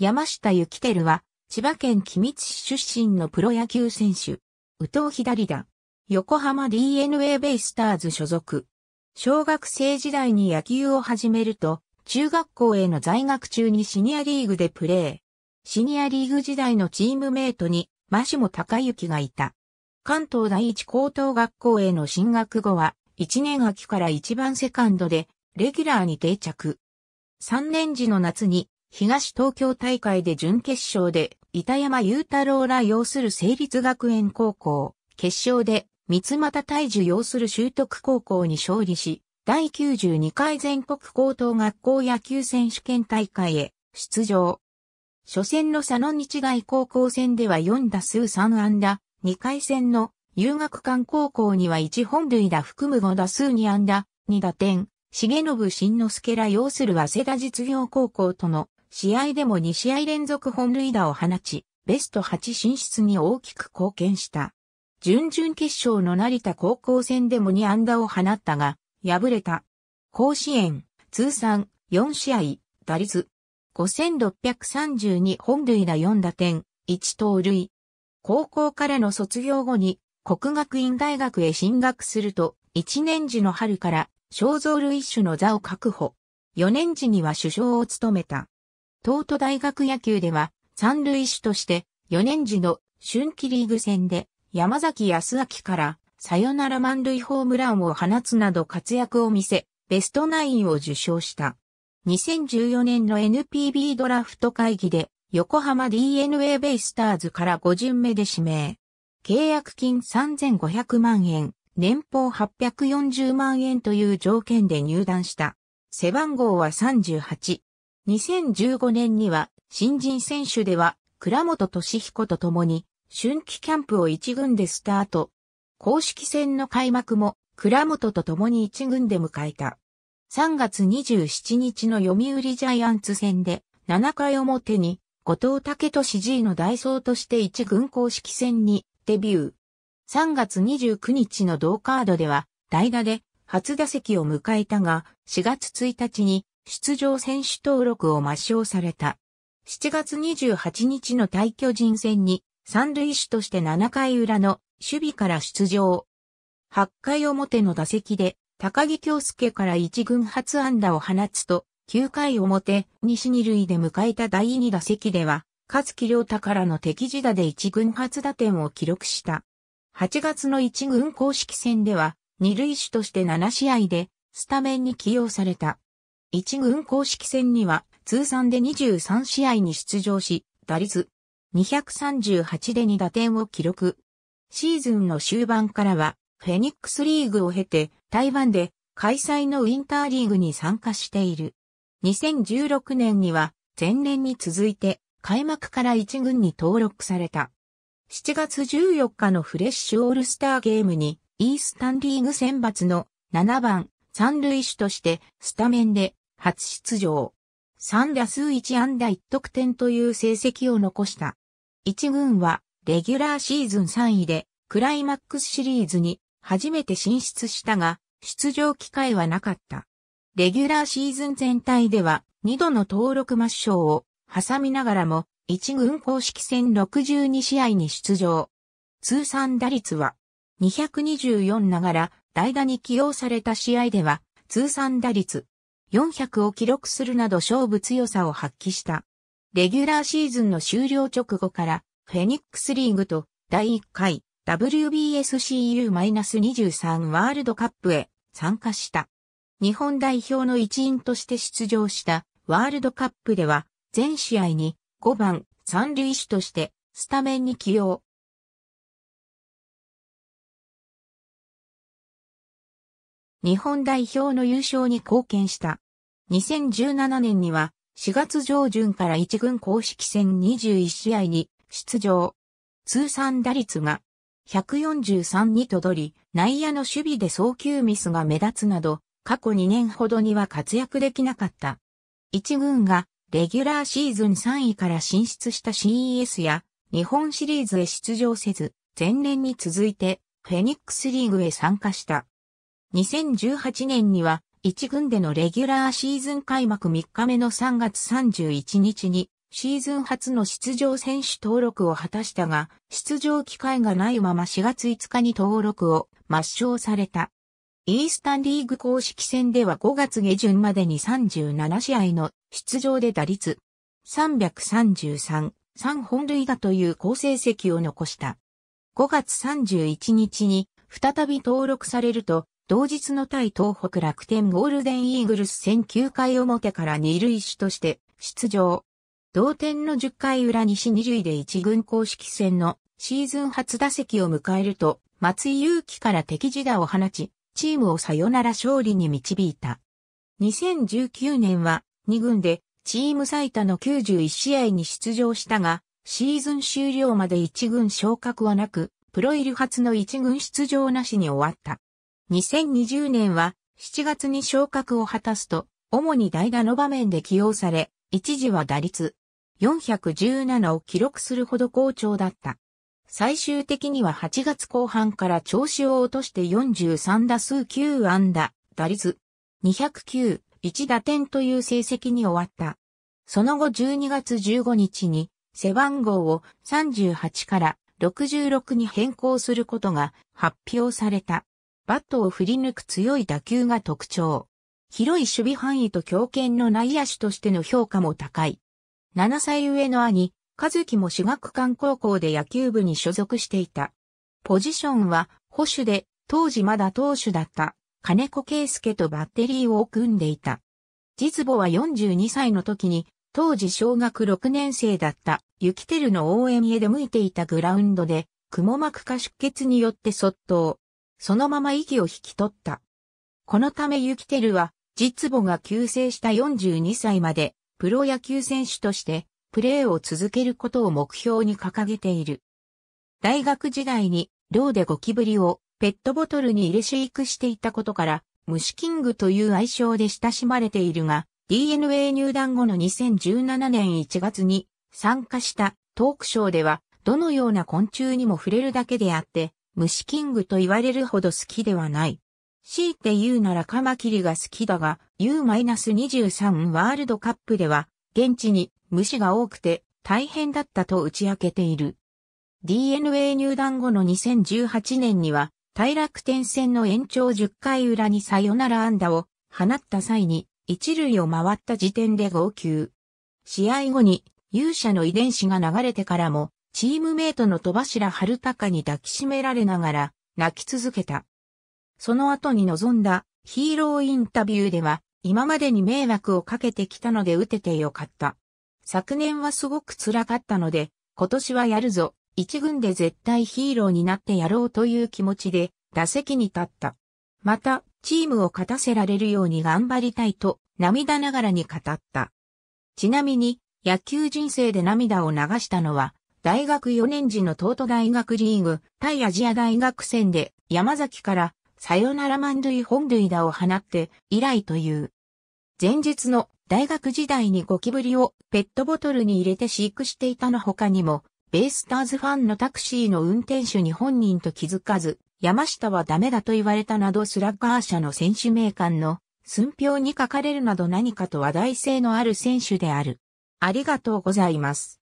山下幸輝は、千葉県君津市出身のプロ野球選手。宇藤左だ。横浜 DNA ベイスターズ所属。小学生時代に野球を始めると、中学校への在学中にシニアリーグでプレー。シニアリーグ時代のチームメイトに、マシモ隆之がいた。関東第一高等学校への進学後は、1年秋から1番セカンドで、レギュラーに定着。3年時の夏に、東東京大会で準決勝で、板山雄太郎ら要する成立学園高校、決勝で、三俣大樹要する習得高校に勝利し、第92回全国高等学校野球選手権大会へ出場。初戦の佐野日大高校戦では4打数3安打、2回戦の遊学館高校には1本塁打含む5打数2安打、2打点、重信慎之介ら要する早稲田実業高校との試合でも2試合連続本塁打を放ち、ベスト8進出に大きく貢献した。準々決勝の成田高校戦でも2安打を放ったが、敗れた。甲子園、通算4試合、打率5632本塁打4打点、1盗塁。高校からの卒業後に国学院大学へ進学すると、1年時の春から小造類種の座を確保。4年時には首相を務めた。東都大学野球では三塁手として4年時の春季リーグ戦で山崎康明からサヨナラ満塁ホームランを放つなど活躍を見せ、ベストナインを受賞した。2014年の NPB ドラフト会議で横浜 DNA ベイスターズから5巡目で指名。契約金3500万円、年俸840万円という条件で入団した。背番号は38。2015年には新人選手では倉本俊彦と共に春季キャンプを一軍でスタート。公式戦の開幕も倉本と共に一軍で迎えた。3月27日の読売ジャイアンツ戦で7回表に後藤武俊 G の代走として一軍公式戦にデビュー。3月29日の同カードでは代打で初打席を迎えたが4月1日に出場選手登録を抹消された。7月28日の対巨人戦に三塁手として7回裏の守備から出場。8回表の打席で高木京介から1軍初安打を放つと、9回表、西二塁で迎えた第2打席では、勝木良太からの敵地打で1軍初打点を記録した。8月の1軍公式戦では、二塁手として7試合で、スタメンに起用された。1軍公式戦には、通算で23試合に出場し、打率238で2打点を記録。シーズンの終盤からは、フェニックスリーグを経て、台湾で開催のウィンターリーグに参加している。2016年には、前年に続いて、開幕から1軍に登録された。7月14日のフレッシュオールスターゲームに、イースタンリーグ選抜の7番、三塁手としてスタメンで初出場。3打数1安打1得点という成績を残した。1軍はレギュラーシーズン3位でクライマックスシリーズに初めて進出したが、出場機会はなかった。レギュラーシーズン全体では2度の登録抹消を挟みながらも1軍公式戦62試合に出場。通算打率は224ながら代打に起用された試合では通算打率400を記録するなど勝負強さを発揮した。レギュラーシーズンの終了直後からフェニックスリーグと第1回 WBSCU-23 ワールドカップへ参加した。日本代表の一員として出場したワールドカップでは全試合に5番三塁手としてスタメンに起用。日本代表の優勝に貢献した。2017年には4月上旬から1軍公式戦21試合に出場。通算打率が143にとどり、内野の守備で送球ミスが目立つなど、過去2年ほどには活躍できなかった。1軍がレギュラーシーズン3位から進出した CES や日本シリーズへ出場せず、前年に続いてフェニックスリーグへ参加した。2018年には1軍でのレギュラーシーズン開幕3日目の3月31日にシーズン初の出場選手登録を果たしたが、出場機会がないまま4月5日に登録を抹消された。イースタンリーグ公式戦では5月下旬までに37試合の出場で打率333、3本塁打という好成績を残した。5月31日に再び登録されると、同日の対東北楽天ゴールデンイーグルス戦9回表から二塁手として出場。同点の10回裏西二塁で一軍公式戦のシーズン初打席を迎えると、松井裕樹から敵自打を放ち、チームをサヨナラ勝利に導いた。2019年は2軍でチーム最多の91試合に出場したが、シーズン終了まで1軍昇格はなく、プロイル初の1軍出場なしに終わった。2020年は7月に昇格を果たすと、主に代打の場面で起用され、一時は打率417を記録するほど好調だった。最終的には8月後半から調子を落として43打数9安打、打率209、1打点という成績に終わった。その後12月15日に背番号を38から66に変更することが発表された。バットを振り抜く強い打球が特徴。広い守備範囲と強肩の内野手としての評価も高い。7歳上の兄、和樹も私学館高校で野球部に所属していた。ポジションは保守で、当時まだ投手だった金子圭介とバッテリーを組んでいた。実母は42歳の時に、当時小学6年生だったユキテルの応援へ出向いていたグラウンドで、くも膜下出血によって卒倒。そのまま息を引き取った。このためユキテルは、実母が急逝した42歳までプロ野球選手としてプレーを続けることを目標に掲げている。大学時代に寮でゴキブリをペットボトルに入れ飼育していたことから虫キングという愛称で親しまれているが DNA 入団後の2017年1月に参加したトークショーではどのような昆虫にも触れるだけであって虫キングと言われるほど好きではない。強いて言うならカマキリが好きだが、U-23 ワールドカップでは、現地に虫が多くて大変だったと打ち明けている。DNA 入団後の2018年には、大楽天戦の延長10回裏にサヨナラ安打を放った際に、一塁を回った時点で号泣。試合後に勇者の遺伝子が流れてからも、チームメイトの戸柱春高に抱きしめられながら泣き続けた。その後に臨んだヒーローインタビューでは、今までに迷惑をかけてきたので打ててよかった。昨年はすごく辛かったので、今年はやるぞ。一軍で絶対ヒーローになってやろうという気持ちで打席に立った。また、チームを勝たせられるように頑張りたいと涙ながらに語った。ちなみに、野球人生で涙を流したのは、大学4年時の東都大学リーグ対アジア大学戦で山崎からサヨナラ満塁本塁打を放って以来という。前日の大学時代にゴキブリをペットボトルに入れて飼育していたの他にも、ベイスターズファンのタクシーの運転手に本人と気づかず、山下はダメだと言われたなどスラッガー社の選手名鑑の寸評に書かれるなど何かと話題性のある選手である。ありがとうございます。